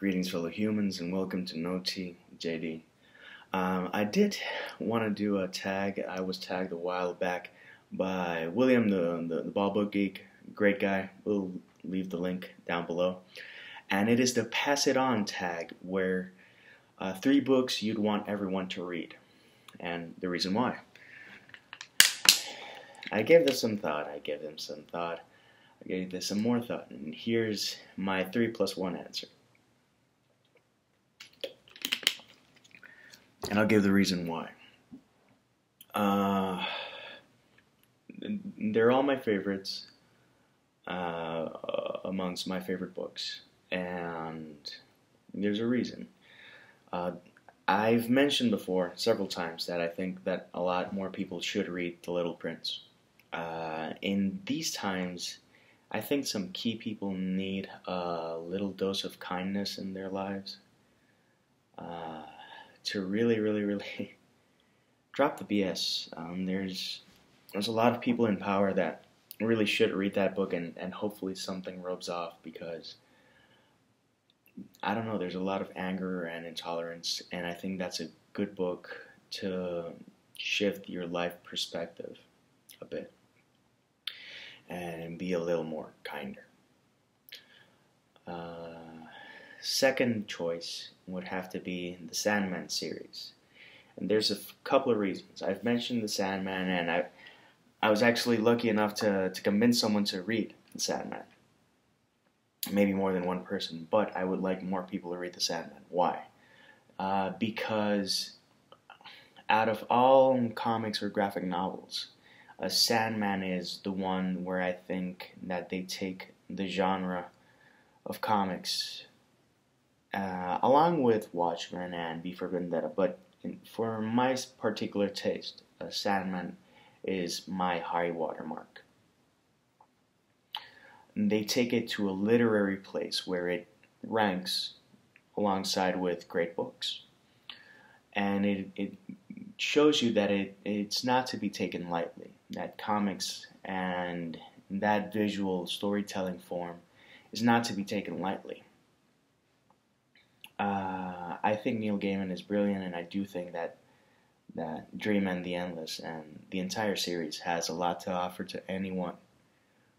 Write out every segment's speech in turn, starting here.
Greetings, fellow humans, and welcome to No T JD. Um, I did want to do a tag. I was tagged a while back by William, the, the, the Bald Book Geek. Great guy. We'll leave the link down below. And it is the Pass It On tag, where uh, three books you'd want everyone to read. And the reason why. I gave this some thought. I gave them some thought. I gave this some more thought. And here's my three plus one answer. And I'll give the reason why. Uh, they're all my favorites uh, amongst my favorite books, and there's a reason. Uh, I've mentioned before several times that I think that a lot more people should read The Little Prince. Uh, in these times, I think some key people need a little dose of kindness in their lives. Uh, to really, really, really drop the BS. Um, there's there's a lot of people in power that really should read that book and, and hopefully something rubs off because I don't know, there's a lot of anger and intolerance and I think that's a good book to shift your life perspective a bit and be a little more kinder. Uh, second choice would have to be the Sandman series. And there's a couple of reasons. I've mentioned the Sandman, and I, I was actually lucky enough to, to convince someone to read the Sandman. Maybe more than one person, but I would like more people to read the Sandman. Why? Uh, because out of all comics or graphic novels, a Sandman is the one where I think that they take the genre of comics uh, along with Watchmen and V for Vendetta. But in, for my particular taste, uh, Sandman is my high watermark. They take it to a literary place where it ranks alongside with great books. And it, it shows you that it, it's not to be taken lightly, that comics and that visual storytelling form is not to be taken lightly. Uh, I think Neil Gaiman is brilliant, and I do think that that Dream and the Endless and the entire series has a lot to offer to anyone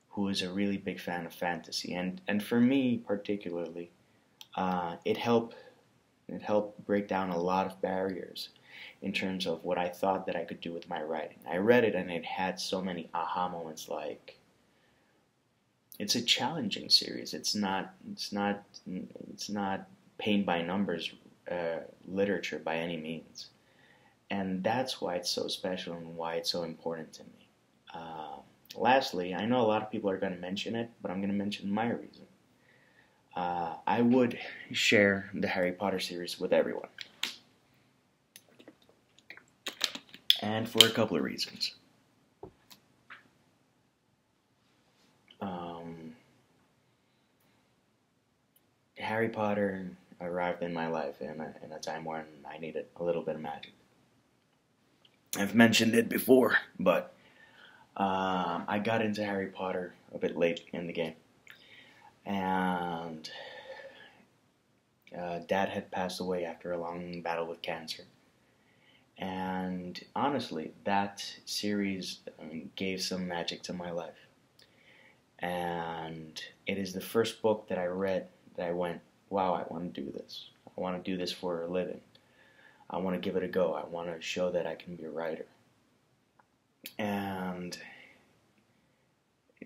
who is a really big fan of fantasy. And and for me particularly, uh, it helped it helped break down a lot of barriers in terms of what I thought that I could do with my writing. I read it and it had so many aha moments like it's a challenging series. It's not it's not it's not paint by numbers uh, literature by any means. And that's why it's so special and why it's so important to me. Uh, lastly, I know a lot of people are going to mention it, but I'm going to mention my reason. Uh, I would share the Harry Potter series with everyone. And for a couple of reasons. Um, Harry Potter arrived in my life in a, in a time when I needed a little bit of magic. I've mentioned it before, but um, I got into Harry Potter a bit late in the game. And uh, dad had passed away after a long battle with cancer. And honestly, that series um, gave some magic to my life. And it is the first book that I read that I went, wow, I want to do this. I want to do this for a living. I want to give it a go. I want to show that I can be a writer. And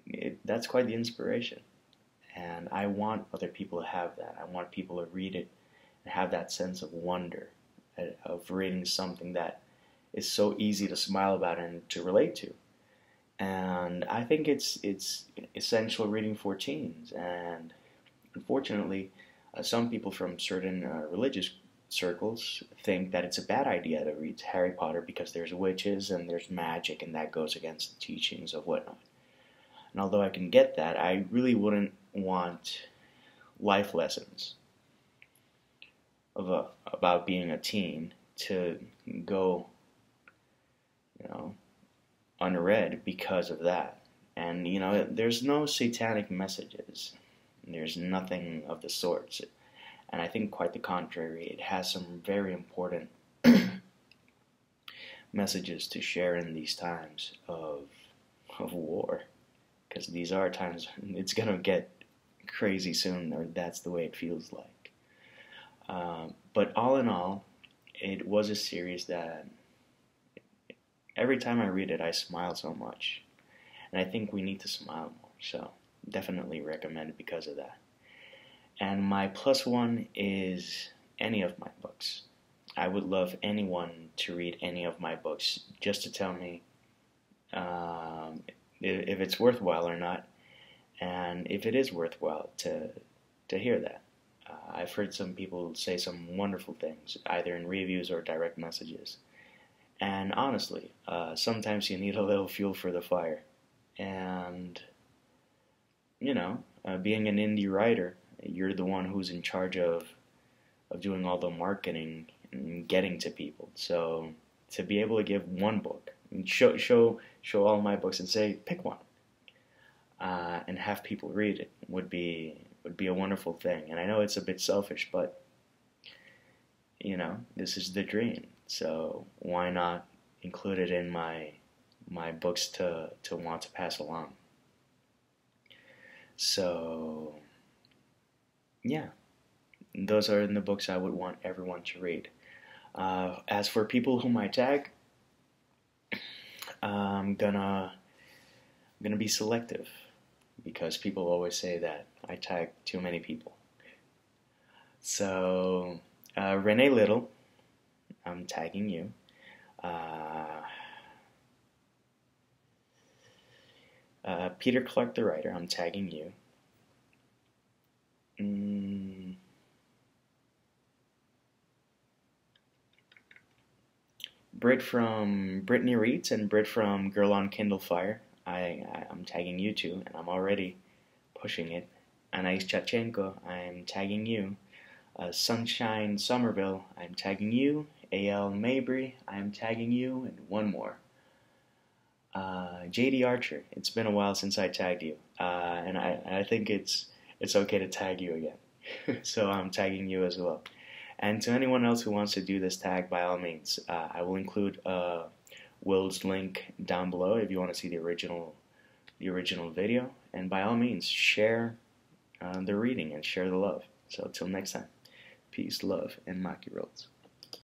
it, that's quite the inspiration. And I want other people to have that. I want people to read it and have that sense of wonder uh, of reading something that is so easy to smile about and to relate to. And I think it's it's essential reading for teens. And unfortunately, uh, some people from certain uh, religious circles think that it's a bad idea to read Harry Potter because there's witches and there's magic and that goes against the teachings of whatnot. And although I can get that, I really wouldn't want life lessons of a, about being a teen to go, you know, unread because of that. And you know, there's no satanic messages there's nothing of the sorts. and I think quite the contrary. It has some very important messages to share in these times of of war, because these are times it's gonna get crazy soon, or that's the way it feels like. Um, but all in all, it was a series that every time I read it, I smile so much, and I think we need to smile more. So definitely recommend because of that. And my plus one is any of my books. I would love anyone to read any of my books just to tell me um, if it's worthwhile or not, and if it is worthwhile to to hear that. Uh, I've heard some people say some wonderful things, either in reviews or direct messages. And honestly, uh, sometimes you need a little fuel for the fire. And, you know, uh, being an indie writer, you're the one who's in charge of, of doing all the marketing and getting to people. So to be able to give one book, and show, show, show all my books and say, pick one. Uh, and have people read it would be would be a wonderful thing. And I know it's a bit selfish, but you know, this is the dream. So why not include it in my my books to to want to pass along? So yeah, those are in the books I would want everyone to read. Uh, as for people whom I tag, I'm gonna I'm gonna be selective because people always say that I tag too many people. So uh, Renee Lytle, I'm tagging you. Uh, uh, Peter Clark, the writer, I'm tagging you. Mm. Brit from Brittany Reads and Brit from Girl on Kindle Fire. I, I am tagging you too, and I'm already pushing it. Anais Chachenko, I'm tagging you. Uh, Sunshine Somerville, I'm tagging you. A.L. Mabry, I'm tagging you, and one more. Uh, Jay Dee Archer, it's been a while since I tagged you, uh, and I, I think it's it's okay to tag you again. so I'm tagging you as well. And to anyone else who wants to do this tag, by all means, uh, I will include uh, Will's link down below if you want to see the original the original video. And by all means, share uh, the reading and share the love. So till next time, peace, love, and Maki rolls.